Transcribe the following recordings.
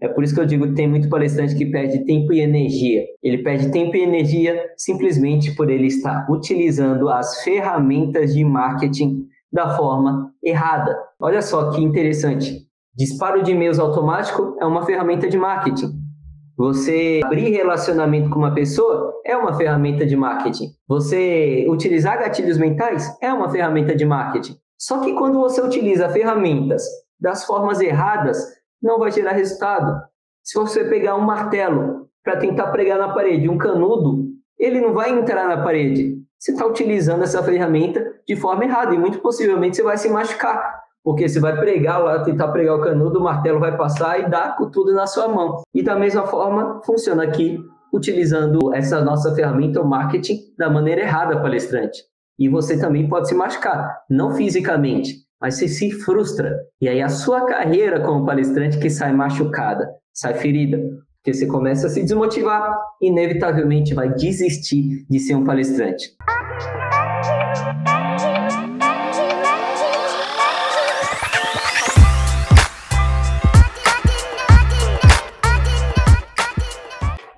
É por isso que eu digo que tem muito palestrante que perde tempo e energia. Ele perde tempo e energia simplesmente por ele estar utilizando as ferramentas de marketing da forma errada. Olha só que interessante. Disparo de e-mails automático é uma ferramenta de marketing. Você abrir relacionamento com uma pessoa é uma ferramenta de marketing. Você utilizar gatilhos mentais é uma ferramenta de marketing. Só que quando você utiliza ferramentas das formas erradas, não vai gerar resultado. Se você pegar um martelo para tentar pregar na parede, um canudo, ele não vai entrar na parede. Você está utilizando essa ferramenta de forma errada e muito possivelmente você vai se machucar, porque você vai pregar lá, tentar pregar o canudo, o martelo vai passar e dar tudo na sua mão. E da mesma forma funciona aqui, utilizando essa nossa ferramenta, o marketing, da maneira errada, palestrante. E você também pode se machucar, não fisicamente, mas você se frustra. E aí a sua carreira como palestrante que sai machucada, sai ferida. Porque você começa a se desmotivar, inevitavelmente vai desistir de ser um palestrante.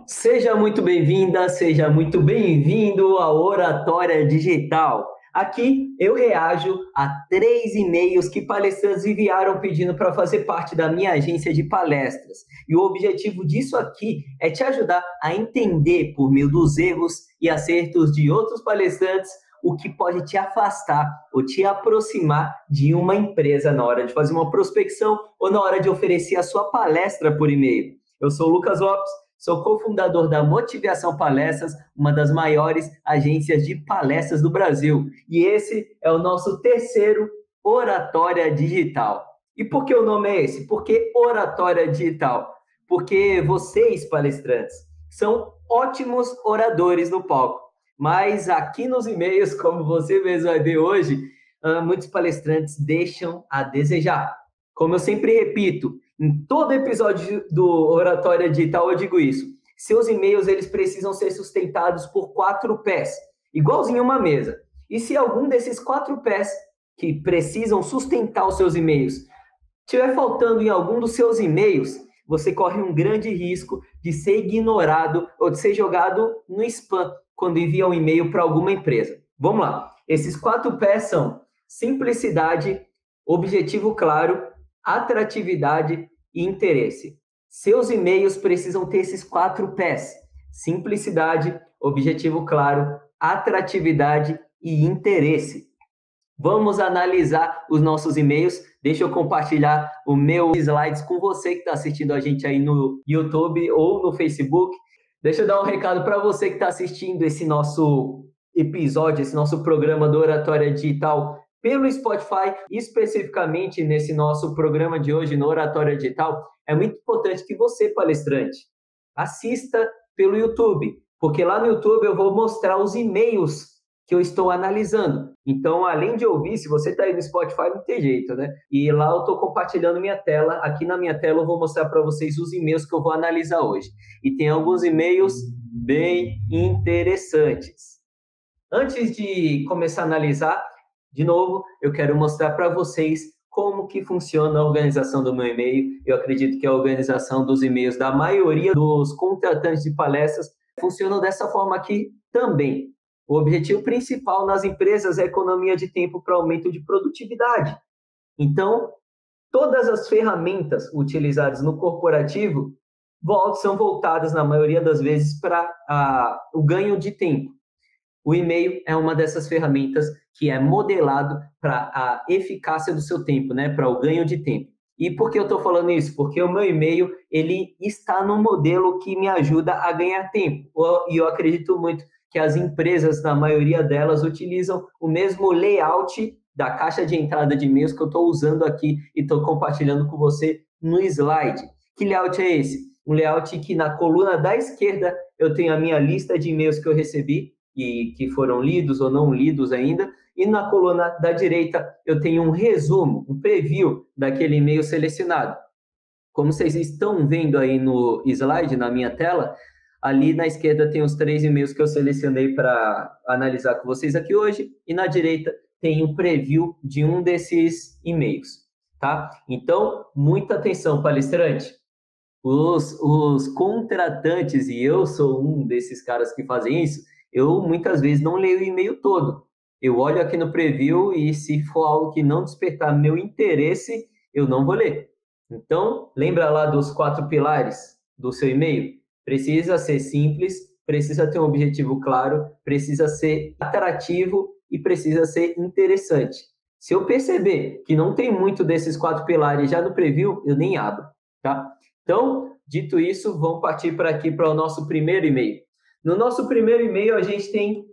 Seja muito bem-vinda, seja muito bem-vindo à Oratória Digital. Aqui eu reajo a três e-mails que palestrantes enviaram pedindo para fazer parte da minha agência de palestras. E o objetivo disso aqui é te ajudar a entender, por meio dos erros e acertos de outros palestrantes, o que pode te afastar ou te aproximar de uma empresa na hora de fazer uma prospecção ou na hora de oferecer a sua palestra por e-mail. Eu sou o Lucas Lopes Sou cofundador da Motivação Palestras, uma das maiores agências de palestras do Brasil. E esse é o nosso terceiro Oratória Digital. E por que o nome é esse? Porque Oratória Digital? Porque vocês, palestrantes, são ótimos oradores no palco. Mas aqui nos e-mails, como você mesmo vai ver hoje, ah, muitos palestrantes deixam a desejar. Como eu sempre repito, em todo episódio do Oratória Digital eu digo isso. Seus e-mails eles precisam ser sustentados por quatro pés, igualzinho uma mesa. E se algum desses quatro pés que precisam sustentar os seus e-mails tiver faltando em algum dos seus e-mails, você corre um grande risco de ser ignorado ou de ser jogado no spam quando envia um e-mail para alguma empresa. Vamos lá. Esses quatro pés são simplicidade, objetivo claro, atratividade e interesse. Seus e-mails precisam ter esses quatro pés: simplicidade, objetivo claro, atratividade e interesse. Vamos analisar os nossos e-mails. Deixa eu compartilhar o meu slides com você que está assistindo a gente aí no YouTube ou no Facebook. Deixa eu dar um recado para você que está assistindo esse nosso episódio, esse nosso programa do Oratória Digital pelo Spotify, especificamente nesse nosso programa de hoje no Oratória Digital, é muito importante que você, palestrante, assista pelo YouTube, porque lá no YouTube eu vou mostrar os e-mails que eu estou analisando. Então, além de ouvir, se você está aí no Spotify, não tem jeito, né? E lá eu estou compartilhando minha tela. Aqui na minha tela eu vou mostrar para vocês os e-mails que eu vou analisar hoje. E tem alguns e-mails bem interessantes. Antes de começar a analisar, de novo, eu quero mostrar para vocês como que funciona a organização do meu e-mail. Eu acredito que a organização dos e-mails da maioria dos contratantes de palestras funciona dessa forma aqui também. O objetivo principal nas empresas é economia de tempo para aumento de produtividade. Então, todas as ferramentas utilizadas no corporativo são voltadas, na maioria das vezes, para o ganho de tempo. O e-mail é uma dessas ferramentas que é modelado para a eficácia do seu tempo, né? Para o ganho de tempo. E por que eu estou falando isso? Porque o meu e-mail ele está no modelo que me ajuda a ganhar tempo. E eu acredito muito que as empresas, na maioria delas, utilizam o mesmo layout da caixa de entrada de e-mails que eu estou usando aqui e estou compartilhando com você no slide. Que layout é esse? Um layout que na coluna da esquerda eu tenho a minha lista de e-mails que eu recebi e que foram lidos ou não lidos ainda, e na coluna da direita eu tenho um resumo, um preview daquele e-mail selecionado. Como vocês estão vendo aí no slide, na minha tela, ali na esquerda tem os três e-mails que eu selecionei para analisar com vocês aqui hoje, e na direita tem um preview de um desses e-mails, tá? Então, muita atenção, palestrante. Os, os contratantes, e eu sou um desses caras que fazem isso, eu muitas vezes não leio o e-mail todo. Eu olho aqui no preview e se for algo que não despertar meu interesse, eu não vou ler. Então, lembra lá dos quatro pilares do seu e-mail? Precisa ser simples, precisa ter um objetivo claro, precisa ser atrativo e precisa ser interessante. Se eu perceber que não tem muito desses quatro pilares já no preview, eu nem abro, tá? Então, dito isso, vamos partir para aqui para o nosso primeiro e-mail. No nosso primeiro e-mail, a gente tem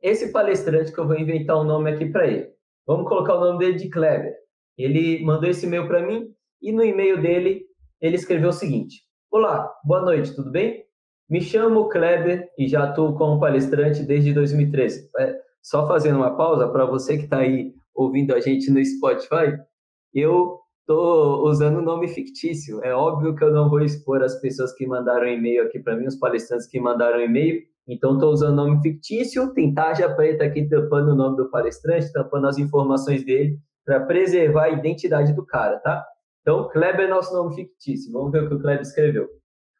esse palestrante que eu vou inventar um nome aqui para ele. Vamos colocar o nome dele de Kleber. Ele mandou esse e-mail para mim e no e-mail dele ele escreveu o seguinte: Olá, boa noite, tudo bem? Me chamo Kleber e já atuo como palestrante desde 2013. É, só fazendo uma pausa para você que está aí ouvindo a gente no Spotify, eu estou usando nome fictício. É óbvio que eu não vou expor as pessoas que mandaram e-mail aqui para mim, os palestrantes que mandaram e-mail. Então, estou usando nome fictício, tem tarja preta aqui tampando o nome do palestrante, tampando as informações dele, para preservar a identidade do cara, tá? Então, Kleber é nosso nome fictício. Vamos ver o que o Kleber escreveu.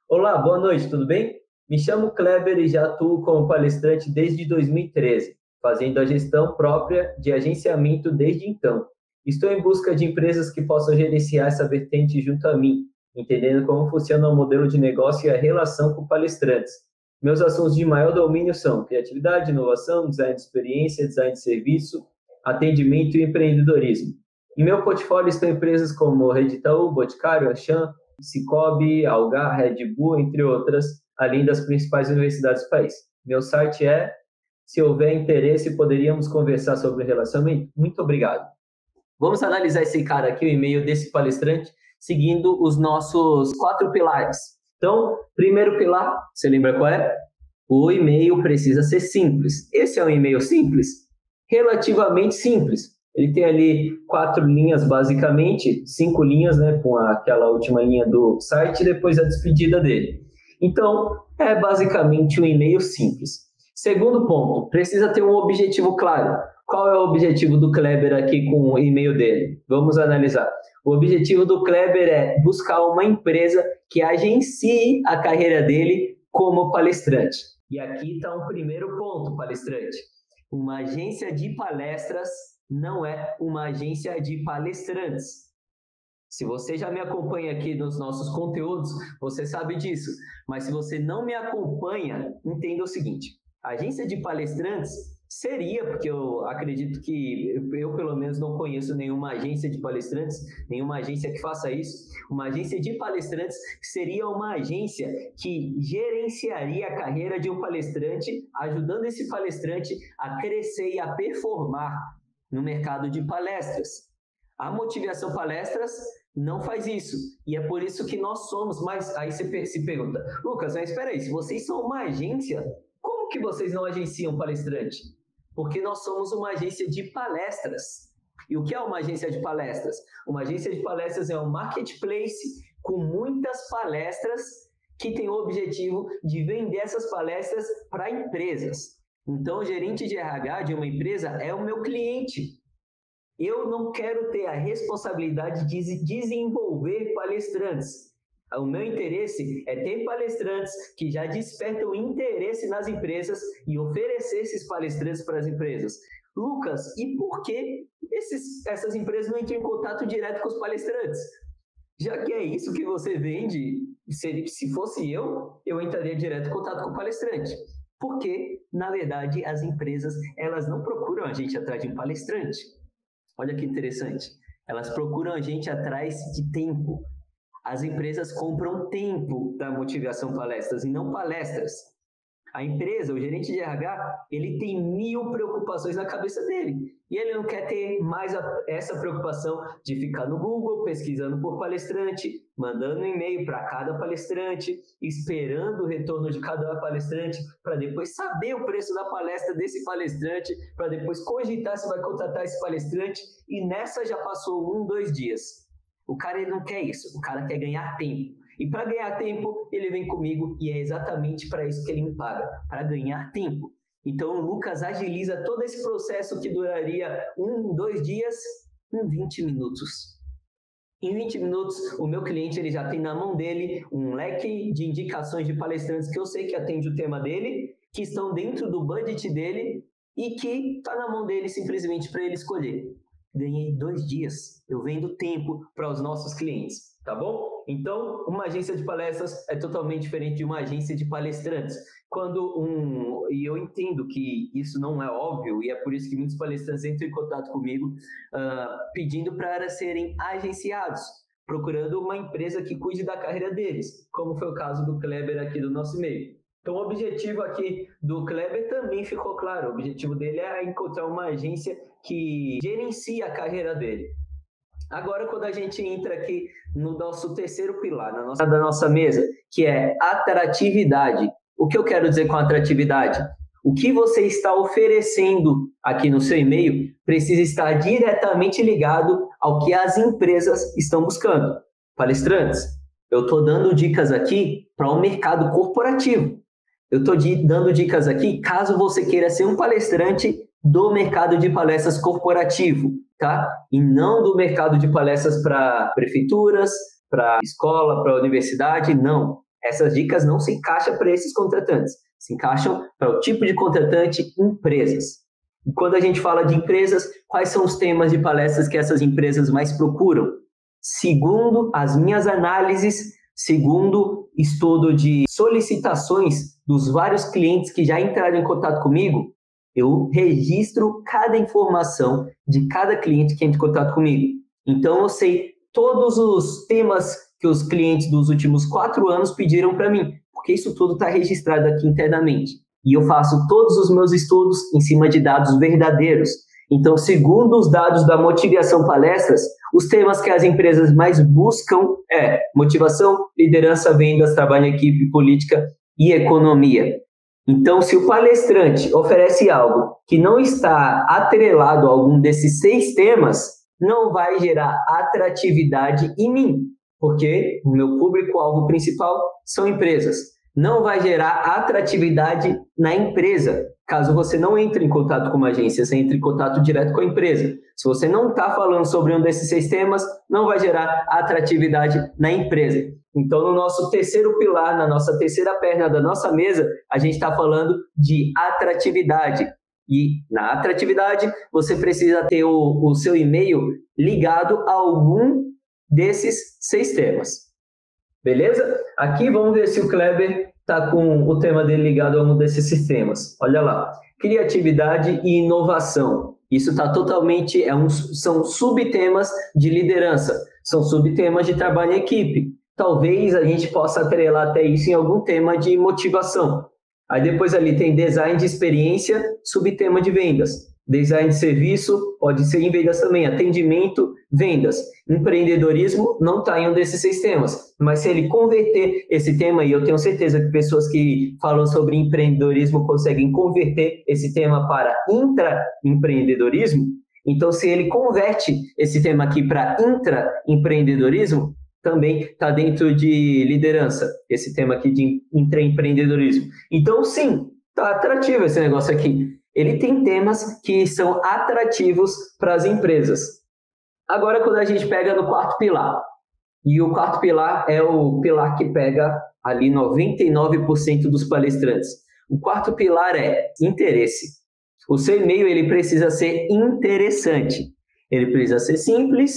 Olá, boa noite, tudo bem? Me chamo Kleber e já atuo como palestrante desde 2013, fazendo a gestão própria de agenciamento desde então. Estou em busca de empresas que possam gerenciar essa vertente junto a mim, entendendo como funciona o modelo de negócio e a relação com palestrantes. Meus assuntos de maior domínio são criatividade, inovação, design de experiência, design de serviço, atendimento e empreendedorismo. Em meu portfólio estão empresas como Reditaú, Boticário, Auchan, Cicobi, Algar, Red Bull, entre outras, além das principais universidades do país. Meu site é, se houver interesse, poderíamos conversar sobre o relacionamento? Muito obrigado. Vamos analisar esse cara aqui, o e-mail desse palestrante, seguindo os nossos quatro pilares. Então, primeiro pilar, você lembra qual é? O e-mail precisa ser simples. Esse é um e-mail simples? Relativamente simples. Ele tem ali quatro linhas, basicamente, cinco linhas, né, com aquela última linha do site e depois a despedida dele. Então, é basicamente um e-mail simples. Segundo ponto, precisa ter um objetivo claro. Qual é o objetivo do Kleber aqui com o e-mail dele? Vamos analisar. O objetivo do Kleber é buscar uma empresa que agencie a carreira dele como palestrante. E aqui está um primeiro ponto, palestrante. Uma agência de palestras não é uma agência de palestrantes. Se você já me acompanha aqui nos nossos conteúdos, você sabe disso. Mas se você não me acompanha, entenda o seguinte: a agência de palestrantes Seria, porque eu acredito que eu, pelo menos, não conheço nenhuma agência de palestrantes, nenhuma agência que faça isso. Uma agência de palestrantes seria uma agência que gerenciaria a carreira de um palestrante, ajudando esse palestrante a crescer e a performar no mercado de palestras. A motivação palestras não faz isso. E é por isso que nós somos mais. Aí você se pergunta, Lucas, mas espera aí, se vocês são uma agência, como que vocês não agenciam palestrante? Porque nós somos uma agência de palestras. E o que é uma agência de palestras? Uma agência de palestras é um marketplace com muitas palestras que tem o objetivo de vender essas palestras para empresas. Então, o gerente de RH de uma empresa é o meu cliente. Eu não quero ter a responsabilidade de desenvolver palestrantes. O meu interesse é ter palestrantes que já despertam interesse nas empresas e oferecer esses palestrantes para as empresas. Lucas, e por que esses, essas empresas não entram em contato direto com os palestrantes? Já que é isso que você vende, se, se fosse eu, eu entraria direto em contato com o palestrante. Porque, na verdade, as empresas elas não procuram a gente atrás de um palestrante. Olha que interessante. Elas procuram a gente atrás de tempo, as empresas compram tempo da motivação palestras e não palestras. A empresa, o gerente de RH, ele tem mil preocupações na cabeça dele. E ele não quer ter mais a, essa preocupação de ficar no Google pesquisando por palestrante, mandando um e-mail para cada palestrante, esperando o retorno de cada palestrante, para depois saber o preço da palestra desse palestrante, para depois cogitar se vai contratar esse palestrante. E nessa já passou um, dois dias. O cara ele não quer isso, o cara quer ganhar tempo. E para ganhar tempo, ele vem comigo e é exatamente para isso que ele me paga, para ganhar tempo. Então o Lucas agiliza todo esse processo que duraria um, dois dias em 20 minutos. Em 20 minutos, o meu cliente ele já tem na mão dele um leque de indicações de palestrantes que eu sei que atende o tema dele, que estão dentro do budget dele e que está na mão dele simplesmente para ele escolher. Ganhei dois dias. Eu vendo tempo para os nossos clientes, tá bom? Então, uma agência de palestras é totalmente diferente de uma agência de palestrantes. Quando um. E eu entendo que isso não é óbvio, e é por isso que muitos palestrantes entram em contato comigo uh, pedindo para serem agenciados, procurando uma empresa que cuide da carreira deles, como foi o caso do Kleber aqui do nosso e-mail. Então, o objetivo aqui do Kleber também ficou claro. O objetivo dele é encontrar uma agência que gerencia a carreira dele. Agora, quando a gente entra aqui no nosso terceiro pilar, na nossa, da nossa mesa, que é atratividade. O que eu quero dizer com atratividade? O que você está oferecendo aqui no seu e-mail precisa estar diretamente ligado ao que as empresas estão buscando. Palestrantes, eu estou dando dicas aqui para o um mercado corporativo. Eu estou dando dicas aqui caso você queira ser um palestrante do mercado de palestras corporativo tá? E não do mercado de palestras para prefeituras, para escola, para universidade, não. Essas dicas não se encaixam para esses contratantes, se encaixam para o tipo de contratante empresas. E quando a gente fala de empresas, quais são os temas de palestras que essas empresas mais procuram? Segundo as minhas análises, segundo estudo de solicitações dos vários clientes que já entraram em contato comigo, eu registro cada informação de cada cliente que entra em contato comigo. Então, eu sei todos os temas que os clientes dos últimos quatro anos pediram para mim, porque isso tudo está registrado aqui internamente. E eu faço todos os meus estudos em cima de dados verdadeiros. Então, segundo os dados da Motivação Palestras, os temas que as empresas mais buscam é motivação, liderança, vendas, trabalho em equipe, política e economia. Então, se o palestrante oferece algo que não está atrelado a algum desses seis temas, não vai gerar atratividade em mim, porque o meu público-alvo principal são empresas. Não vai gerar atratividade na empresa, caso você não entre em contato com uma agência, você entre em contato direto com a empresa. Se você não está falando sobre um desses seis temas, não vai gerar atratividade na empresa. Então, no nosso terceiro pilar, na nossa terceira perna da nossa mesa, a gente está falando de atratividade. E na atratividade, você precisa ter o, o seu e-mail ligado a algum desses seis temas. Beleza? Aqui vamos ver se o Kleber está com o tema dele ligado a um desses sistemas. Olha lá. Criatividade e inovação. Isso está totalmente. É um, são subtemas de liderança, são subtemas de trabalho em equipe talvez a gente possa atrelar até isso em algum tema de motivação. Aí depois ali tem design de experiência, subtema de vendas. Design de serviço pode ser em vendas também, atendimento, vendas. Empreendedorismo não está em um desses seis temas, mas se ele converter esse tema, e eu tenho certeza que pessoas que falam sobre empreendedorismo conseguem converter esse tema para intraempreendedorismo, então se ele converte esse tema aqui para intraempreendedorismo, também está dentro de liderança, esse tema aqui de empreendedorismo. Então, sim, está atrativo esse negócio aqui. Ele tem temas que são atrativos para as empresas. Agora, quando a gente pega no quarto pilar, e o quarto pilar é o pilar que pega ali 99% dos palestrantes. O quarto pilar é interesse. O seu e-mail ele precisa ser interessante. Ele precisa ser simples,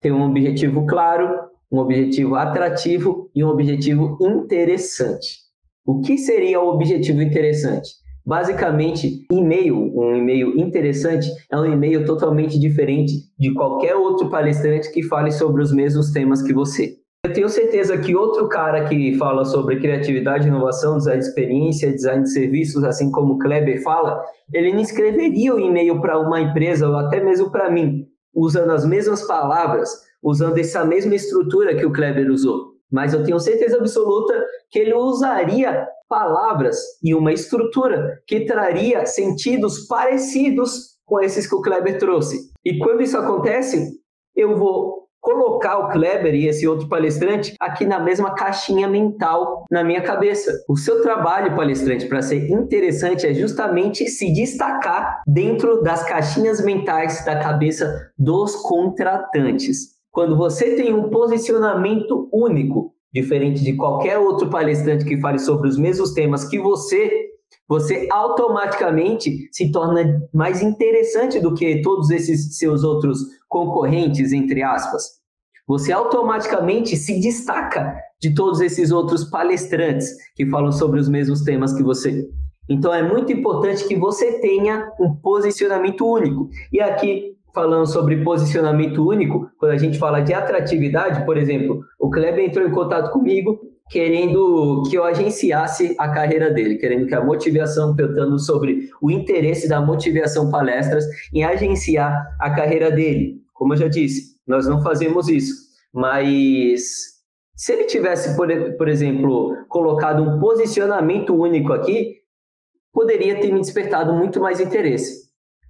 ter um objetivo claro, um objetivo atrativo e um objetivo interessante. O que seria o objetivo interessante? Basicamente, e-mail, um e-mail interessante, é um e-mail totalmente diferente de qualquer outro palestrante que fale sobre os mesmos temas que você. Eu tenho certeza que outro cara que fala sobre criatividade, inovação, design de experiência, design de serviços, assim como o Kleber fala, ele não escreveria o um e-mail para uma empresa ou até mesmo para mim, usando as mesmas palavras, usando essa mesma estrutura que o Kleber usou. Mas eu tenho certeza absoluta que ele usaria palavras e uma estrutura que traria sentidos parecidos com esses que o Kleber trouxe. E quando isso acontece, eu vou colocar o Kleber e esse outro palestrante aqui na mesma caixinha mental na minha cabeça. O seu trabalho, palestrante, para ser interessante é justamente se destacar dentro das caixinhas mentais da cabeça dos contratantes. quando você tem um posicionamento único, diferente de qualquer outro palestrante que fale sobre os mesmos temas que você, você automaticamente se torna mais interessante do que todos esses seus outros concorrentes, entre aspas. Você automaticamente se destaca de todos esses outros palestrantes que falam sobre os mesmos temas que você. Então é muito importante que você tenha um posicionamento único. E aqui falando sobre posicionamento único, quando a gente fala de atratividade, por exemplo, o Kleber entrou em contato comigo querendo que eu agenciasse a carreira dele, querendo que a motivação, perguntando sobre o interesse da motivação palestras em agenciar a carreira dele. Como eu já disse, nós não fazemos isso, mas se ele tivesse, por, por exemplo, colocado um posicionamento único aqui, poderia ter me despertado muito mais interesse.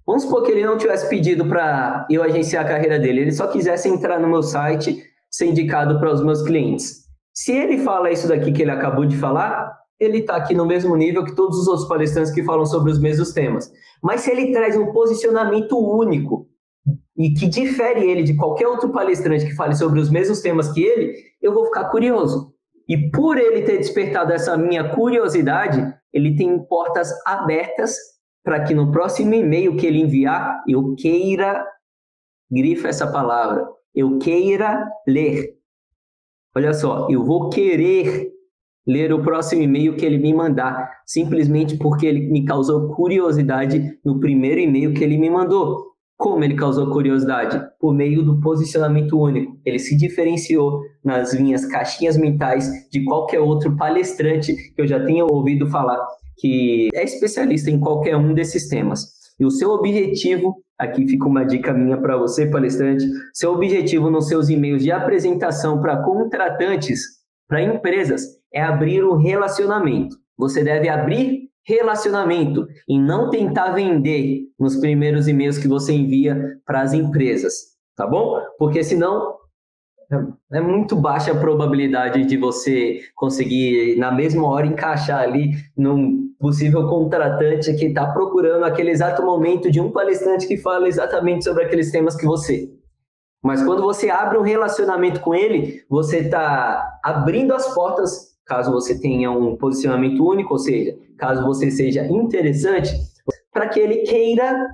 Vamos supor que ele não tivesse pedido para eu agenciar a carreira dele, ele só quisesse entrar no meu site, ser indicado para os meus clientes. Se ele fala isso daqui que ele acabou de falar, ele está aqui no mesmo nível que todos os outros palestrantes que falam sobre os mesmos temas. Mas se ele traz um posicionamento único e que difere ele de qualquer outro palestrante que fale sobre os mesmos temas que ele, eu vou ficar curioso. E por ele ter despertado essa minha curiosidade, ele tem portas abertas para que no próximo e-mail que ele enviar, eu queira, grifa essa palavra, eu queira ler. Olha só, eu vou querer ler o próximo e-mail que ele me mandar, simplesmente porque ele me causou curiosidade no primeiro e-mail que ele me mandou. Como ele causou curiosidade? Por meio do posicionamento único. Ele se diferenciou nas minhas caixinhas mentais de qualquer outro palestrante que eu já tenha ouvido falar que é especialista em qualquer um desses temas. E o seu objetivo, aqui fica uma dica minha para você, palestrante, seu objetivo nos seus e-mails de apresentação para contratantes, para empresas, é abrir um relacionamento. Você deve abrir relacionamento e não tentar vender nos primeiros e-mails que você envia para as empresas, tá bom? Porque senão é, é muito baixa a probabilidade de você conseguir, na mesma hora, encaixar ali num possível contratante que está procurando aquele exato momento de um palestrante que fala exatamente sobre aqueles temas que você. Mas quando você abre um relacionamento com ele, você está abrindo as portas, caso você tenha um posicionamento único, ou seja, caso você seja interessante, para que ele queira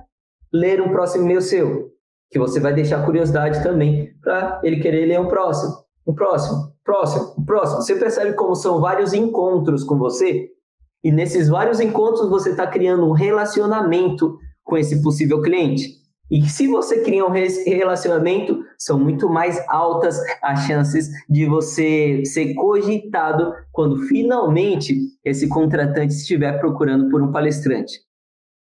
ler um próximo e-mail seu que você vai deixar curiosidade também para ele querer ler um próximo, um próximo, próximo, um próximo. Você percebe como são vários encontros com você? E nesses vários encontros você está criando um relacionamento com esse possível cliente. E se você cria um relacionamento, são muito mais altas as chances de você ser cogitado quando finalmente esse contratante estiver procurando por um palestrante.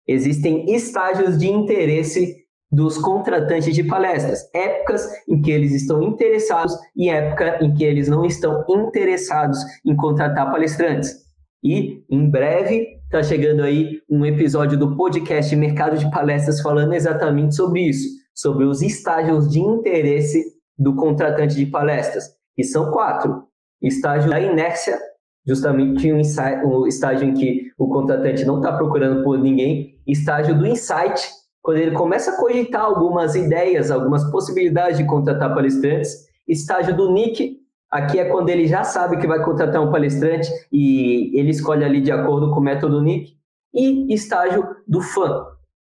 Existem estágios de interesse dos contratantes de palestras, épocas em que eles estão interessados e época em que eles não estão interessados em contratar palestrantes. E em breve está chegando aí um episódio do podcast Mercado de Palestras falando exatamente sobre isso, sobre os estágios de interesse do contratante de palestras, que são quatro: estágio da inércia, justamente um estágio em que o contratante não está procurando por ninguém, estágio do insight, quando ele começa a cogitar algumas ideias, algumas possibilidades de contratar palestrantes, estágio do Nick, aqui é quando ele já sabe que vai contratar um palestrante e ele escolhe ali de acordo com o método Nick, e estágio do fã,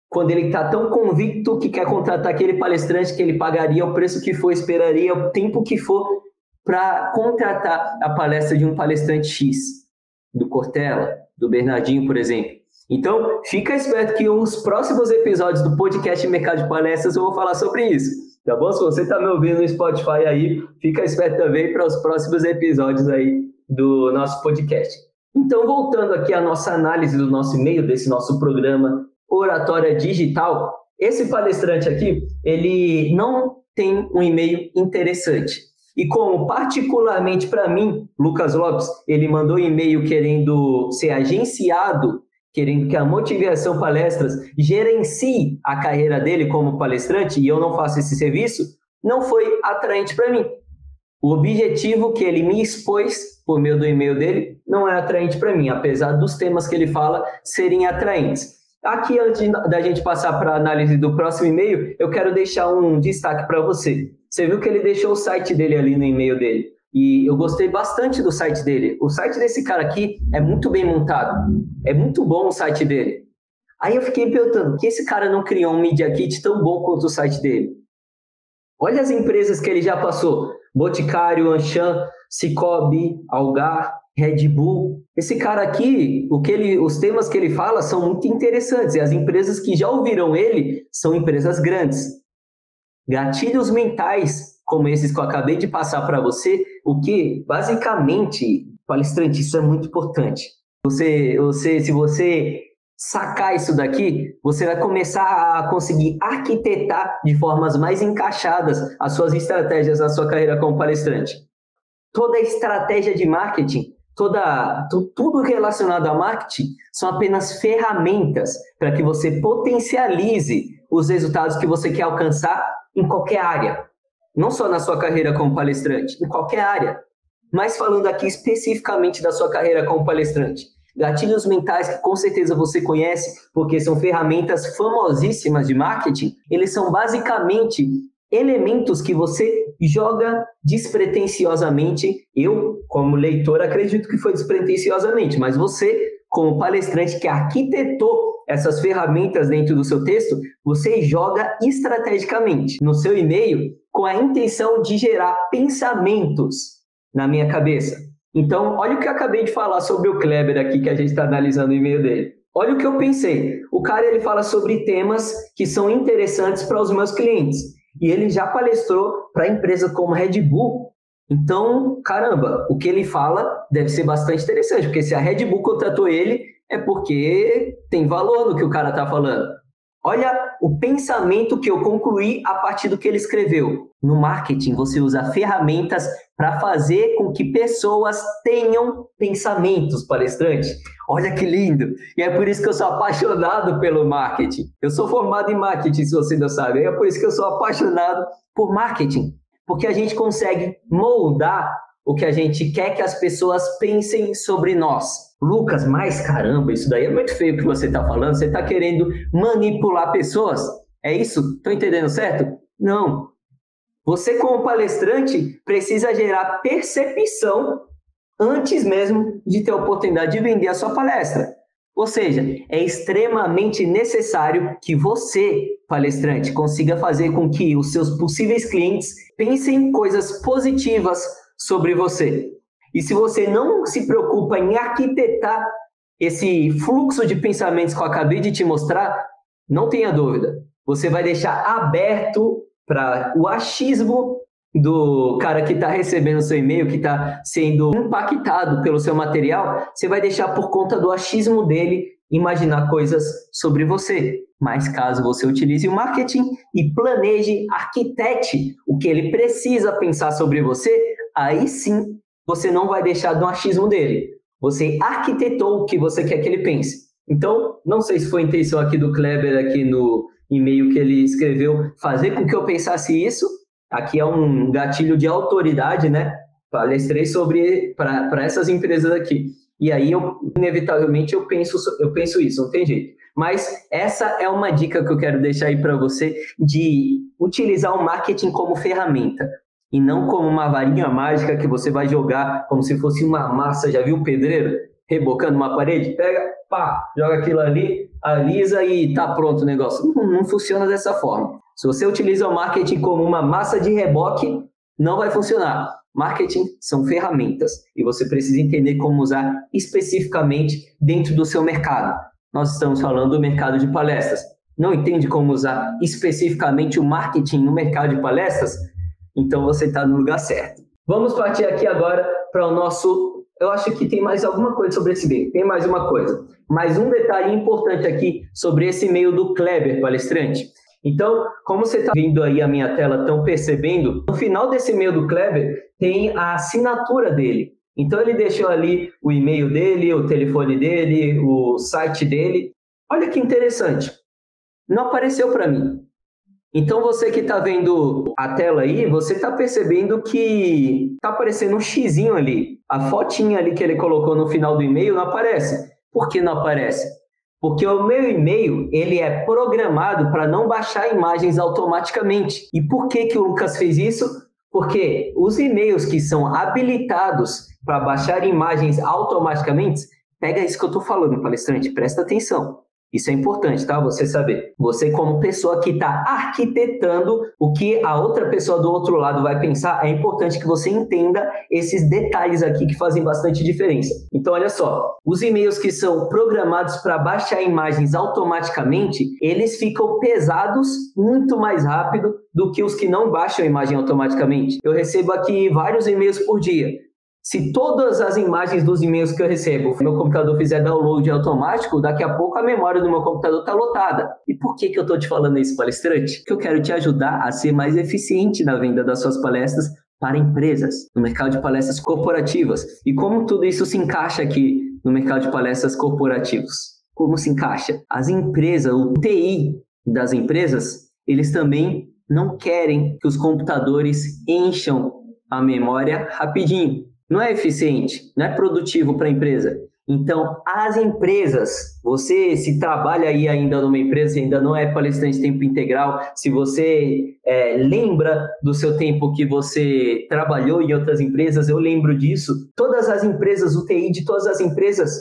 quando ele está tão convicto que quer contratar aquele palestrante que ele pagaria o preço que for, esperaria o tempo que for para contratar a palestra de um palestrante X, do Cortella, do Bernardinho, por exemplo. Então, fica esperto que os próximos episódios do podcast Mercado de Palestras eu vou falar sobre isso. Tá bom? Se você está me ouvindo no Spotify aí, fica esperto também para os próximos episódios aí do nosso podcast. Então, voltando aqui à nossa análise do nosso e-mail, desse nosso programa Oratória Digital, esse palestrante aqui, ele não tem um e-mail interessante. E como particularmente para mim, Lucas Lopes, ele mandou um e-mail querendo ser agenciado querendo que a Motivação Palestras gerencie a carreira dele como palestrante e eu não faço esse serviço, não foi atraente para mim. O objetivo que ele me expôs por meio do e-mail dele não é atraente para mim, apesar dos temas que ele fala serem atraentes. Aqui, antes da gente passar para a análise do próximo e-mail, eu quero deixar um destaque para você. Você viu que ele deixou o site dele ali no e-mail dele. E eu gostei bastante do site dele. O site desse cara aqui é muito bem montado. É muito bom o site dele. Aí eu fiquei perguntando, que esse cara não criou um Media Kit tão bom quanto o site dele? Olha as empresas que ele já passou. Boticário, Anshan, Cicobi, Algar, Red Bull. Esse cara aqui, o que ele, os temas que ele fala são muito interessantes. E as empresas que já ouviram ele são empresas grandes. Gatilhos mentais como esses que eu acabei de passar para você, o que basicamente, palestrante, isso é muito importante. Você, você, se você sacar isso daqui, você vai começar a conseguir arquitetar de formas mais encaixadas as suas estratégias na sua carreira como palestrante. Toda estratégia de marketing, toda tudo relacionado a marketing são apenas ferramentas para que você potencialize os resultados que você quer alcançar em qualquer área não só na sua carreira como palestrante, em qualquer área, mas falando aqui especificamente da sua carreira como palestrante. Gatilhos mentais que com certeza você conhece, porque são ferramentas famosíssimas de marketing, eles são basicamente elementos que você joga despretensiosamente. Eu, como leitor, acredito que foi despretensiosamente, mas você, como palestrante que arquitetou essas ferramentas dentro do seu texto, você joga estrategicamente no seu e-mail com a intenção de gerar pensamentos na minha cabeça. Então, olha o que eu acabei de falar sobre o Kleber aqui, que a gente está analisando o e-mail dele. Olha o que eu pensei. O cara ele fala sobre temas que são interessantes para os meus clientes. E ele já palestrou para empresas como Red Bull. Então, caramba, o que ele fala deve ser bastante interessante, porque se a Red Bull contratou ele, é porque tem valor no que o cara está falando. Olha o pensamento que eu concluí a partir do que ele escreveu. No marketing, você usa ferramentas para fazer com que pessoas tenham pensamentos, palestrante. Olha que lindo! E é por isso que eu sou apaixonado pelo marketing. Eu sou formado em marketing, se você não sabe. É por isso que eu sou apaixonado por marketing. Porque a gente consegue moldar o que a gente quer que as pessoas pensem sobre nós. Lucas, mas caramba, isso daí é muito feio que você está falando. Você está querendo manipular pessoas? É isso? Estou entendendo certo? Não. Você, como palestrante, precisa gerar percepção antes mesmo de ter a oportunidade de vender a sua palestra. Ou seja, é extremamente necessário que você, palestrante, consiga fazer com que os seus possíveis clientes pensem coisas positivas sobre você. E se você não se preocupa em arquitetar esse fluxo de pensamentos que eu acabei de te mostrar, não tenha dúvida, você vai deixar aberto para o achismo do cara que está recebendo seu e-mail, que está sendo impactado pelo seu material, você vai deixar por conta do achismo dele imaginar coisas sobre você. Mas caso você utilize o marketing e planeje, arquitete o que ele precisa pensar sobre você, aí sim você não vai deixar do achismo dele. Você arquitetou o que você quer que ele pense. Então, não sei se foi a intenção aqui do Kleber, aqui no e-mail que ele escreveu, fazer com que eu pensasse isso. Aqui é um gatilho de autoridade, né? Palestrei sobre para essas empresas aqui. E aí, eu, inevitavelmente, eu penso, eu penso isso, não tem jeito. Mas essa é uma dica que eu quero deixar aí para você de utilizar o marketing como ferramenta e não como uma varinha mágica que você vai jogar como se fosse uma massa. Já viu um pedreiro rebocando uma parede? Pega, pá, joga aquilo ali, alisa e tá pronto o negócio. Não, não funciona dessa forma. Se você utiliza o marketing como uma massa de reboque, não vai funcionar. Marketing são ferramentas e você precisa entender como usar especificamente dentro do seu mercado. Nós estamos falando do mercado de palestras. Não entende como usar especificamente o marketing no mercado de palestras? Então você está no lugar certo. Vamos partir aqui agora para o nosso. Eu acho que tem mais alguma coisa sobre esse e-mail. Tem mais uma coisa. Mais um detalhe importante aqui sobre esse e-mail do Kleber, palestrante. Então, como você está vendo aí a minha tela, estão percebendo, no final desse e-mail do Kleber tem a assinatura dele. Então, ele deixou ali o e-mail dele, o telefone dele, o site dele. Olha que interessante. Não apareceu para mim. Então você que está vendo a tela aí, você está percebendo que está aparecendo um xizinho ali. A fotinha ali que ele colocou no final do e-mail não aparece. Por que não aparece? Porque o meu e-mail, ele é programado para não baixar imagens automaticamente. E por que que o Lucas fez isso? Porque os e-mails que são habilitados para baixar imagens automaticamente, pega isso que eu estou falando, palestrante, presta atenção. Isso é importante, tá? Você saber. Você, como pessoa que está arquitetando o que a outra pessoa do outro lado vai pensar, é importante que você entenda esses detalhes aqui que fazem bastante diferença. Então, olha só: os e-mails que são programados para baixar imagens automaticamente, eles ficam pesados muito mais rápido do que os que não baixam a imagem automaticamente. Eu recebo aqui vários e-mails por dia. Se todas as imagens dos e-mails que eu recebo, meu computador fizer download automático, daqui a pouco a memória do meu computador está lotada. E por que, que eu estou te falando isso, palestrante? Porque eu quero te ajudar a ser mais eficiente na venda das suas palestras para empresas, no mercado de palestras corporativas. E como tudo isso se encaixa aqui no mercado de palestras corporativos? Como se encaixa? As empresas, o TI das empresas, eles também não querem que os computadores encham a memória rapidinho não é eficiente, não é produtivo para a empresa. Então, as empresas, você se trabalha aí ainda numa empresa, ainda não é palestrante tempo integral, se você é, lembra do seu tempo que você trabalhou em outras empresas, eu lembro disso. Todas as empresas, o TI de todas as empresas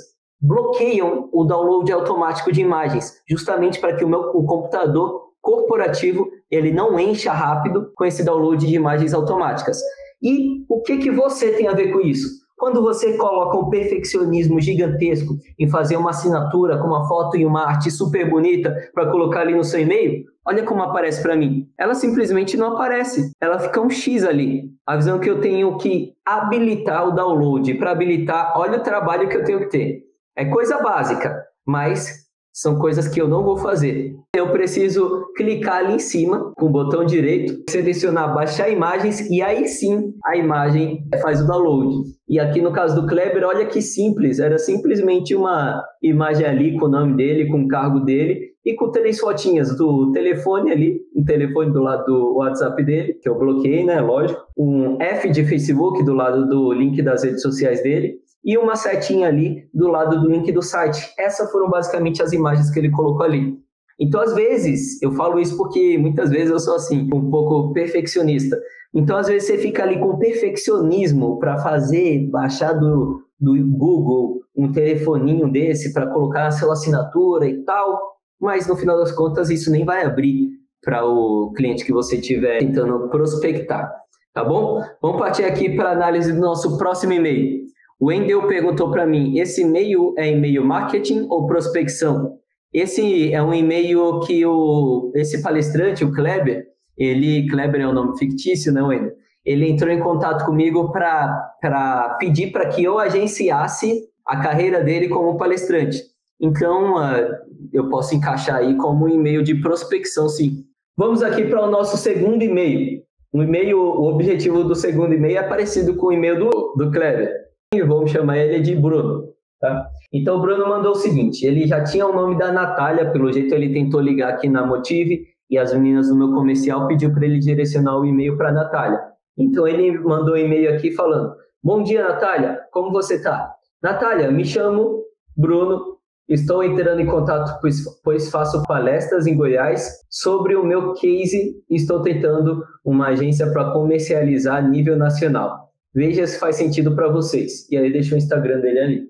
bloqueiam o download automático de imagens, justamente para que o meu o computador corporativo ele não encha rápido com esse download de imagens automáticas. E o que, que você tem a ver com isso? Quando você coloca um perfeccionismo gigantesco em fazer uma assinatura com uma foto e uma arte super bonita para colocar ali no seu e-mail, olha como aparece para mim. Ela simplesmente não aparece. Ela fica um X ali, avisando que eu tenho que habilitar o download. Para habilitar, olha o trabalho que eu tenho que ter. É coisa básica, mas são coisas que eu não vou fazer. Eu preciso clicar ali em cima com o botão direito, selecionar baixar imagens e aí sim a imagem faz o download. E aqui no caso do Kleber, olha que simples, era simplesmente uma imagem ali com o nome dele, com o cargo dele e com três fotinhas do telefone ali, um telefone do lado do WhatsApp dele, que eu bloqueei, né, lógico, um F de Facebook do lado do link das redes sociais dele e uma setinha ali do lado do link do site. Essas foram basicamente as imagens que ele colocou ali. Então, às vezes, eu falo isso porque muitas vezes eu sou assim, um pouco perfeccionista. Então, às vezes, você fica ali com perfeccionismo para fazer, baixar do, do Google um telefoninho desse para colocar a sua assinatura e tal, mas no final das contas, isso nem vai abrir para o cliente que você estiver tentando prospectar. Tá bom? Vamos partir aqui para a análise do nosso próximo e-mail. O Wendel perguntou para mim: esse e-mail é e-mail marketing ou prospecção? Esse é um e-mail que o, esse palestrante, o Kleber, ele, Kleber é um nome fictício, não, Wendel? Ele entrou em contato comigo para pedir para que eu agenciasse a carreira dele como palestrante. Então, uh, eu posso encaixar aí como um e-mail de prospecção, sim. Vamos aqui para o nosso segundo e-mail. O e-mail, o objetivo do segundo e-mail é parecido com o e-mail do, do Kleber e vamos chamar ele de Bruno. Tá? Então o Bruno mandou o seguinte: ele já tinha o nome da Natália, pelo jeito ele tentou ligar aqui na Motive e as meninas do meu comercial pediu para ele direcionar o e-mail para a Natália. Então ele mandou um e-mail aqui falando: Bom dia, Natália, como você está? Natália, me chamo Bruno, estou entrando em contato pois, faço palestras em Goiás sobre o meu case e estou tentando uma agência para comercializar a nível nacional. Veja se faz sentido para vocês. E aí deixa o Instagram dele ali.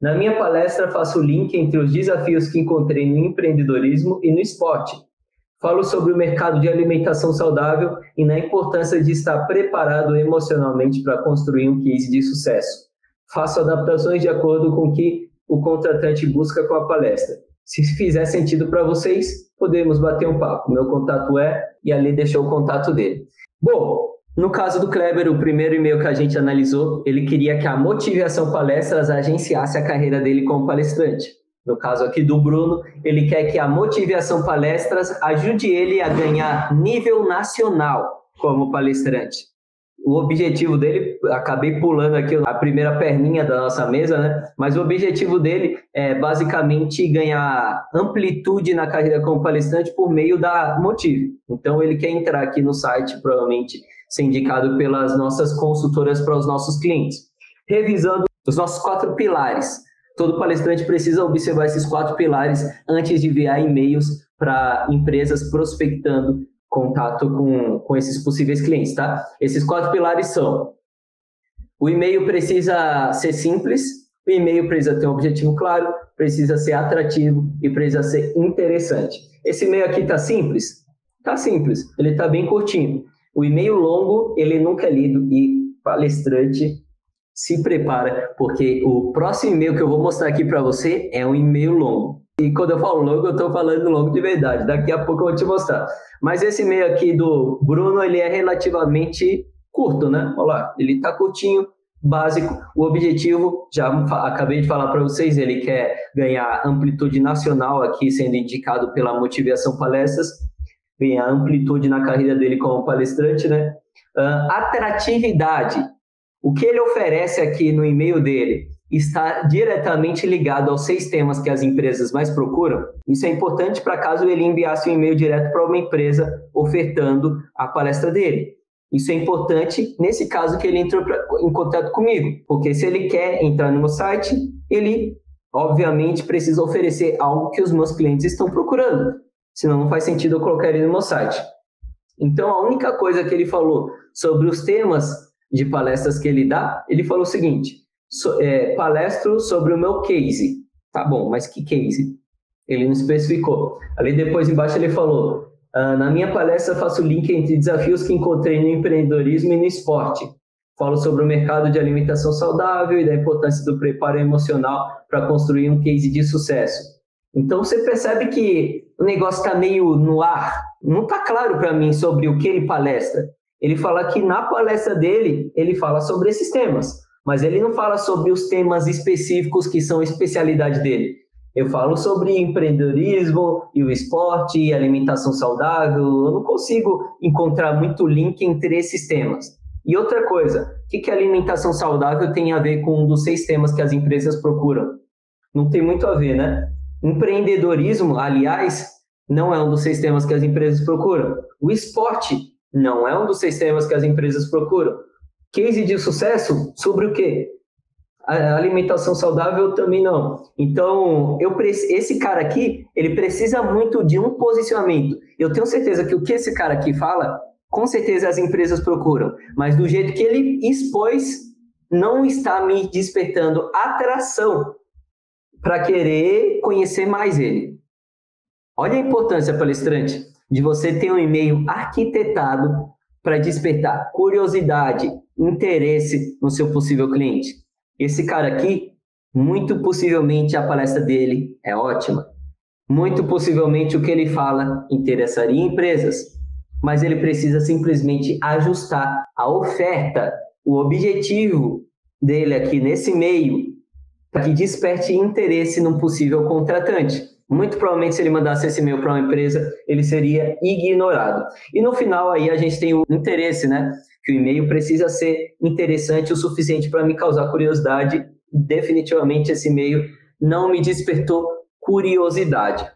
Na minha palestra faço o link entre os desafios que encontrei no empreendedorismo e no esporte. Falo sobre o mercado de alimentação saudável e na importância de estar preparado emocionalmente para construir um case de sucesso. Faço adaptações de acordo com o que o contratante busca com a palestra. Se fizer sentido para vocês, podemos bater um papo. Meu contato é, e ali deixou o contato dele. Bom, no caso do Kleber, o primeiro e-mail que a gente analisou, ele queria que a Motivação Palestras agenciasse a carreira dele como palestrante. No caso aqui do Bruno, ele quer que a Motivação Palestras ajude ele a ganhar nível nacional como palestrante. O objetivo dele, acabei pulando aqui a primeira perninha da nossa mesa, né? Mas o objetivo dele é basicamente ganhar amplitude na carreira como palestrante por meio da Motive. Então ele quer entrar aqui no site, provavelmente ser indicado pelas nossas consultoras para os nossos clientes. Revisando os nossos quatro pilares. todo palestrante precisa observar esses quatro pilares antes de enviar e-mails para empresas prospectando contato com, com esses possíveis clientes, tá? Esses quatro pilares são: o e-mail precisa ser simples, o e-mail precisa ter um objetivo claro, precisa ser atrativo e precisa ser interessante. Esse e-mail aqui tá simples? Tá simples, ele tá bem curtinho. O e-mail longo, ele nunca é lido e palestrante se prepara, porque o próximo e-mail que eu vou mostrar aqui para você é um e-mail longo. E quando eu falo longo, eu estou falando longo de verdade. Daqui a pouco eu vou te mostrar. Mas esse e-mail aqui do Bruno, ele é relativamente curto, né? Olha lá, ele está curtinho, básico. O objetivo, já acabei de falar para vocês, ele quer ganhar amplitude nacional aqui, sendo indicado pela Motivação Palestras, ganhar amplitude na carreira dele como palestrante, né? Uh, atratividade. O que ele oferece aqui no e-mail dele está diretamente ligado aos seis temas que as empresas mais procuram. Isso é importante para caso ele enviasse um e-mail direto para uma empresa ofertando a palestra dele. Isso é importante nesse caso que ele entrou em contato comigo, porque se ele quer entrar no meu site, ele obviamente precisa oferecer algo que os meus clientes estão procurando. Senão não faz sentido eu colocar ele no meu site. Então a única coisa que ele falou sobre os temas de palestras que ele dá, ele falou o seguinte: so, é, palestro sobre o meu case. Tá bom, mas que case? Ele não especificou. Ali depois embaixo ele falou: ah, na minha palestra faço link entre desafios que encontrei no empreendedorismo e no esporte. Falo sobre o mercado de alimentação saudável e da importância do preparo emocional para construir um case de sucesso. Então você percebe que o negócio está meio no ar. Não está claro para mim sobre o que ele palestra. Ele fala que na palestra dele, ele fala sobre esses temas, mas ele não fala sobre os temas específicos que são especialidade dele. Eu falo sobre empreendedorismo e o esporte e alimentação saudável. Eu não consigo encontrar muito link entre esses temas. E outra coisa, o que, que alimentação saudável tem a ver com um dos seis temas que as empresas procuram? Não tem muito a ver, né? Empreendedorismo, aliás, não é um dos seis temas que as empresas procuram. O esporte não é um dos seis temas que as empresas procuram. Case de sucesso sobre o quê? A alimentação saudável também não. Então, eu esse cara aqui, ele precisa muito de um posicionamento. Eu tenho certeza que o que esse cara aqui fala, com certeza as empresas procuram, mas do jeito que ele expôs, não está me despertando atração para querer conhecer mais ele. Olha a importância, palestrante, de você ter um e-mail arquitetado para despertar curiosidade, interesse no seu possível cliente. Esse cara aqui, muito possivelmente a palestra dele é ótima. Muito possivelmente o que ele fala interessaria empresas, mas ele precisa simplesmente ajustar a oferta, o objetivo dele aqui nesse meio para que desperte interesse num possível contratante. Muito provavelmente, se ele mandasse esse e-mail para uma empresa, ele seria ignorado. E no final, aí a gente tem o interesse, né? Que o e-mail precisa ser interessante o suficiente para me causar curiosidade. Definitivamente, esse e-mail não me despertou curiosidade,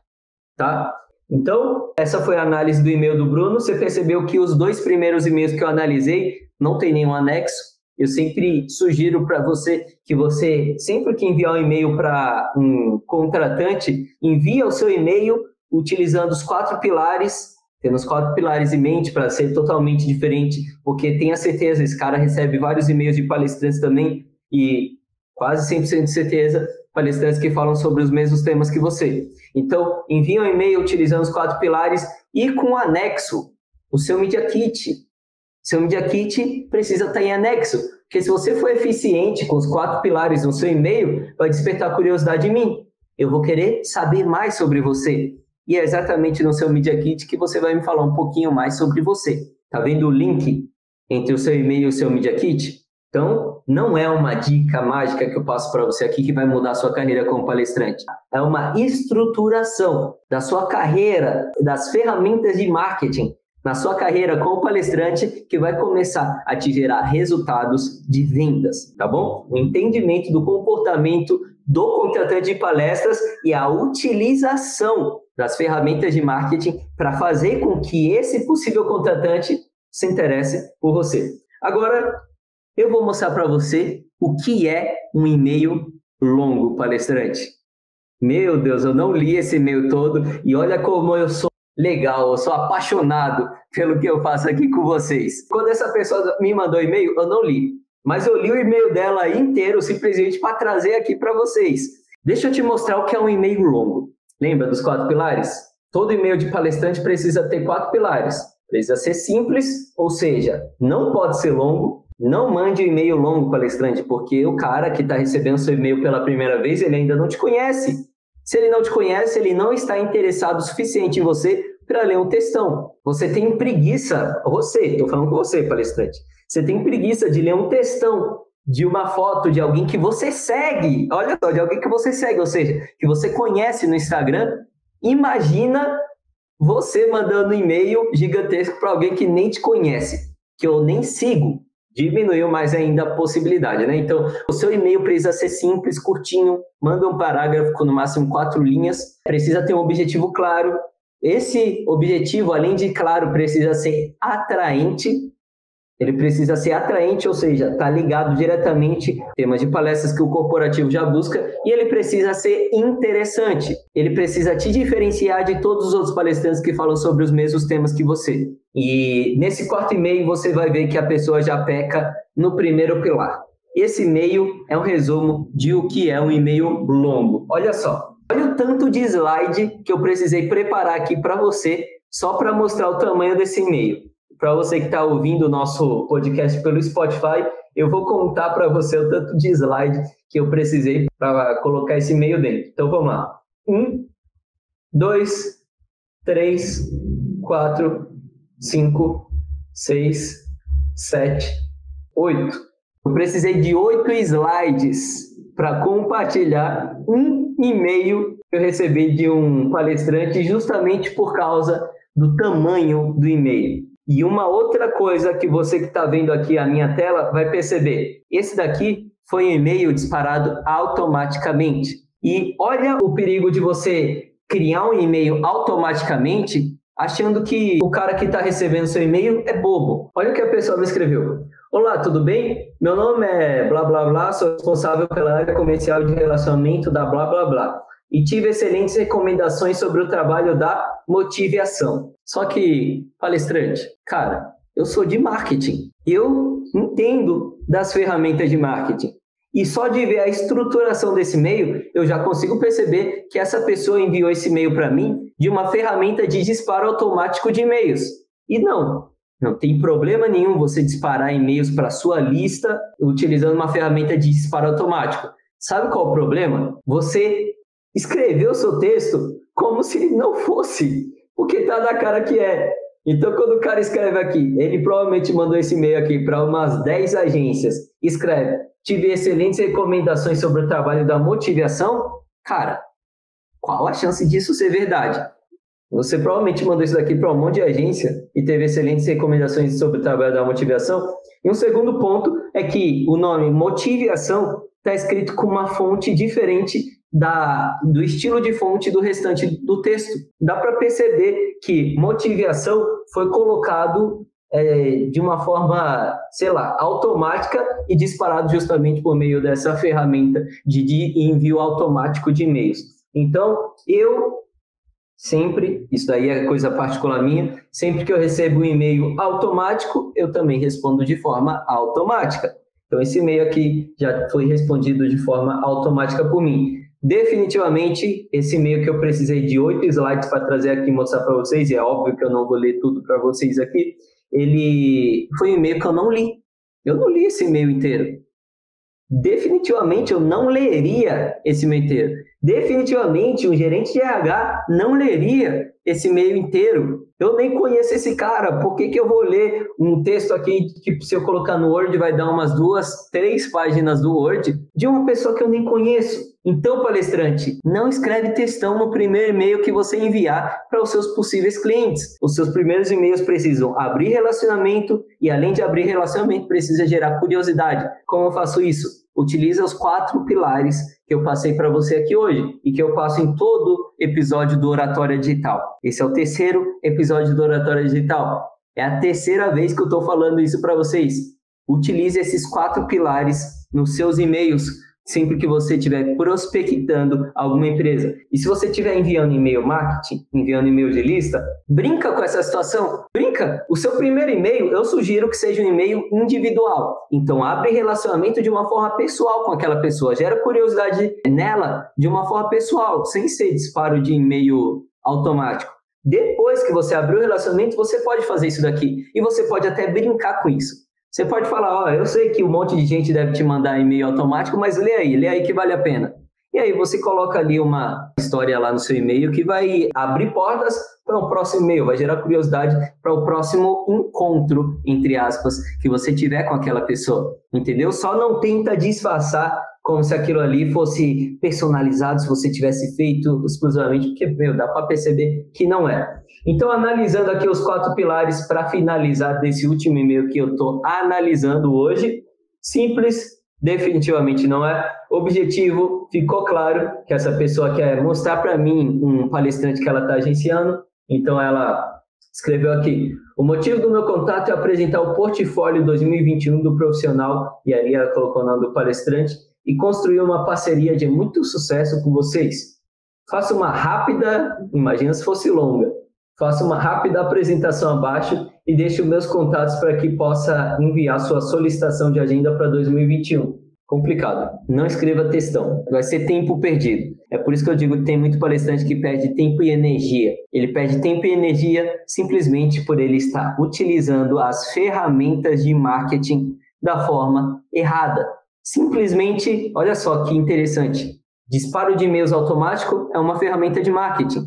tá? Então, essa foi a análise do e-mail do Bruno. Você percebeu que os dois primeiros e-mails que eu analisei não tem nenhum anexo, eu sempre sugiro para você que você, sempre que enviar um e-mail para um contratante, envia o seu e-mail utilizando os quatro pilares, tendo os quatro pilares em mente para ser totalmente diferente, porque tenha certeza, esse cara recebe vários e-mails de palestrantes também e quase 100% de certeza palestrantes que falam sobre os mesmos temas que você. Então, envia um e-mail utilizando os quatro pilares e com anexo o seu Media Kit, seu Media Kit precisa estar em anexo, porque se você for eficiente com os quatro pilares no seu e-mail, vai despertar curiosidade em mim. Eu vou querer saber mais sobre você. E é exatamente no seu Media Kit que você vai me falar um pouquinho mais sobre você. Tá vendo o link entre o seu e-mail e o seu Media Kit? Então, não é uma dica mágica que eu passo para você aqui que vai mudar a sua carreira como palestrante. É uma estruturação da sua carreira, das ferramentas de marketing na sua carreira como palestrante que vai começar a te gerar resultados de vendas, tá bom? O entendimento do comportamento do contratante de palestras e a utilização das ferramentas de marketing para fazer com que esse possível contratante se interesse por você. Agora, eu vou mostrar para você o que é um e-mail longo, palestrante? Meu Deus, eu não li esse e-mail todo e olha como eu sou legal, eu sou apaixonado pelo que eu faço aqui com vocês. Quando essa pessoa me mandou e-mail, eu não li, mas eu li o e-mail dela inteiro simplesmente para trazer aqui para vocês. Deixa eu te mostrar o que é um e-mail longo. Lembra dos quatro pilares? Todo e-mail de palestrante precisa ter quatro pilares. Precisa ser simples, ou seja, não pode ser longo. Não mande um e-mail longo, palestrante, porque o cara que está recebendo seu e-mail pela primeira vez, ele ainda não te conhece. Se ele não te conhece, ele não está interessado o suficiente em você para ler um textão. Você tem preguiça, você, estou falando com você, palestrante, você tem preguiça de ler um textão de uma foto de alguém que você segue, olha só, de alguém que você segue, ou seja, que você conhece no Instagram. Imagina você mandando um e-mail gigantesco para alguém que nem te conhece, que eu nem sigo. Diminuiu mais ainda a possibilidade, né? Então, o seu e-mail precisa ser simples, curtinho, manda um parágrafo com no máximo quatro linhas, precisa ter um objetivo claro. Esse objetivo, além de claro, precisa ser atraente ele precisa ser atraente, ou seja, está ligado diretamente a temas de palestras que o corporativo já busca, e ele precisa ser interessante. Ele precisa te diferenciar de todos os outros palestrantes que falam sobre os mesmos temas que você. E nesse quarto e-mail você vai ver que a pessoa já peca no primeiro pilar. Esse e-mail é um resumo de o que é um e-mail longo. Olha só, olha o tanto de slide que eu precisei preparar aqui para você só para mostrar o tamanho desse e-mail para você que está ouvindo o nosso podcast pelo Spotify, eu vou contar para você o tanto de slide que eu precisei para colocar esse e-mail dentro. Então vamos lá. Um, dois, três, quatro, cinco, seis, sete, oito. Eu precisei de oito slides para compartilhar um e-mail que eu recebi de um palestrante justamente por causa do tamanho do e-mail. E uma outra coisa que você que está vendo aqui a minha tela vai perceber: esse daqui foi um e-mail disparado automaticamente. E olha o perigo de você criar um e-mail automaticamente achando que o cara que está recebendo seu e-mail é bobo. Olha o que a pessoa me escreveu. Olá, tudo bem? Meu nome é blá blá blá, sou responsável pela área comercial de relacionamento da blá blá blá e tive excelentes recomendações sobre o trabalho da motivação. Só que, palestrante, cara, eu sou de marketing. Eu entendo das ferramentas de marketing. E só de ver a estruturação desse e-mail, eu já consigo perceber que essa pessoa enviou esse e-mail para mim de uma ferramenta de disparo automático de e-mails. E não, não tem problema nenhum você disparar e-mails para sua lista utilizando uma ferramenta de disparo automático. Sabe qual é o problema? Você escreveu o seu texto como se não fosse, porque está na cara que é. Então, quando o cara escreve aqui, ele provavelmente mandou esse e-mail aqui para umas 10 agências, escreve, tive excelentes recomendações sobre o trabalho da motivação, cara, qual a chance disso ser verdade? Você provavelmente mandou isso daqui para um monte de agência e teve excelentes recomendações sobre o trabalho da motivação. E um segundo ponto é que o nome motivação está escrito com uma fonte diferente da, do estilo de fonte do restante do texto. Dá para perceber que motivação foi colocado é, de uma forma, sei lá, automática e disparado justamente por meio dessa ferramenta de, de envio automático de e-mails. Então, eu sempre, isso daí é coisa particular minha, sempre que eu recebo um e-mail automático, eu também respondo de forma automática. Então, esse e-mail aqui já foi respondido de forma automática por mim. Definitivamente, esse e-mail que eu precisei de oito slides para trazer aqui e mostrar para vocês, e é óbvio que eu não vou ler tudo para vocês aqui, ele foi um e-mail que eu não li. Eu não li esse e-mail inteiro. Definitivamente eu não leria esse e-mail inteiro. Definitivamente um gerente de RH não leria esse e-mail inteiro. Eu nem conheço esse cara, por que, que eu vou ler um texto aqui que se eu colocar no Word vai dar umas duas, três páginas do Word de uma pessoa que eu nem conheço? Então, palestrante, não escreve textão no primeiro e-mail que você enviar para os seus possíveis clientes. Os seus primeiros e-mails precisam abrir relacionamento e, além de abrir relacionamento, precisa gerar curiosidade. Como eu faço isso? Utiliza os quatro pilares que eu passei para você aqui hoje e que eu passo em todo episódio do Oratória Digital. Esse é o terceiro episódio do Oratória Digital. É a terceira vez que eu estou falando isso para vocês. Utilize esses quatro pilares nos seus e-mails sempre que você estiver prospectando alguma empresa. E se você estiver enviando e-mail marketing, enviando e-mail de lista, brinca com essa situação. Brinca. O seu primeiro e-mail, eu sugiro que seja um e-mail individual. Então, abre relacionamento de uma forma pessoal com aquela pessoa. Gera curiosidade nela de uma forma pessoal, sem ser disparo de e-mail automático. Depois que você abrir o relacionamento, você pode fazer isso daqui. E você pode até brincar com isso. Você pode falar, ó, eu sei que um monte de gente deve te mandar e-mail automático, mas lê aí, lê aí que vale a pena. E aí você coloca ali uma história lá no seu e-mail que vai abrir portas para o próximo e-mail, vai gerar curiosidade para o próximo encontro, entre aspas, que você tiver com aquela pessoa. Entendeu? Só não tenta disfarçar como se aquilo ali fosse personalizado, se você tivesse feito exclusivamente, porque, meu, dá para perceber que não é. Então, analisando aqui os quatro pilares para finalizar desse último e-mail que eu estou analisando hoje, simples, definitivamente não é. Objetivo, ficou claro que essa pessoa quer mostrar para mim um palestrante que ela está agenciando, então ela escreveu aqui: o motivo do meu contato é apresentar o portfólio 2021 do profissional, e ali ela colocou o nome do palestrante, e construir uma parceria de muito sucesso com vocês. Faça uma rápida, imagina se fosse longa, faça uma rápida apresentação abaixo e deixe os meus contatos para que possa enviar sua solicitação de agenda para 2021. Complicado. Não escreva textão. Vai ser tempo perdido. É por isso que eu digo que tem muito palestrante que perde tempo e energia. Ele perde tempo e energia simplesmente por ele estar utilizando as ferramentas de marketing da forma errada. Simplesmente, olha só que interessante. Disparo de e-mails automático é uma ferramenta de marketing.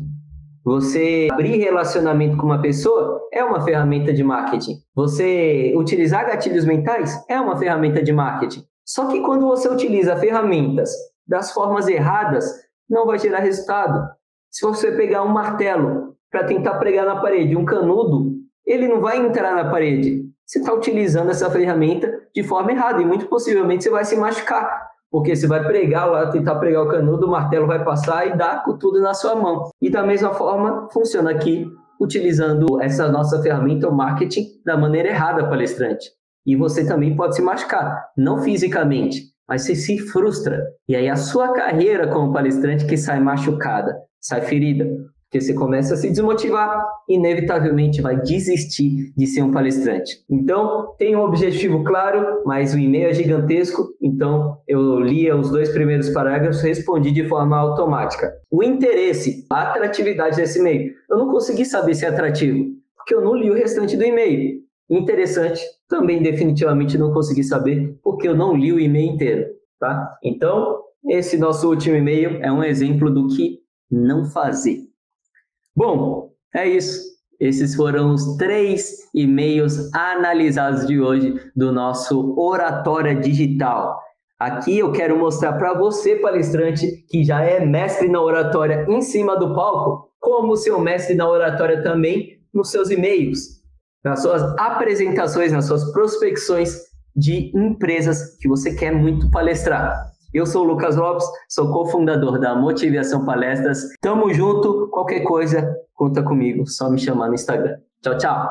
Você abrir relacionamento com uma pessoa é uma ferramenta de marketing. Você utilizar gatilhos mentais é uma ferramenta de marketing. Só que quando você utiliza ferramentas das formas erradas, não vai gerar resultado. Se você pegar um martelo para tentar pregar na parede, um canudo, ele não vai entrar na parede. Você está utilizando essa ferramenta de forma errada e muito possivelmente você vai se machucar, porque você vai pregar lá, tentar pregar o canudo, o martelo vai passar e dar com tudo na sua mão. E da mesma forma funciona aqui utilizando essa nossa ferramenta, o marketing, da maneira errada, palestrante. E você também pode se machucar, não fisicamente, mas você se frustra. E aí a sua carreira como palestrante que sai machucada, sai ferida. Porque você começa a se desmotivar, inevitavelmente vai desistir de ser um palestrante. Então, tem um objetivo claro, mas o e-mail é gigantesco, então eu lia os dois primeiros parágrafos e respondi de forma automática. O interesse, a atratividade desse e-mail. Eu não consegui saber se é atrativo, porque eu não li o restante do e-mail. Interessante, também definitivamente não consegui saber, porque eu não li o e-mail inteiro, tá? Então, esse nosso último e-mail é um exemplo do que não fazer. Bom, é isso. Esses foram os três e-mails analisados de hoje do nosso Oratória Digital. Aqui eu quero mostrar para você, palestrante, que já é mestre na oratória em cima do palco, como seu mestre na oratória também nos seus e-mails, nas suas apresentações, nas suas prospecções de empresas que você quer muito palestrar. Eu sou o Lucas Lopes, sou cofundador da Motivação Palestras. Tamo junto, qualquer coisa, conta comigo, só me chamar no Instagram. Tchau, tchau.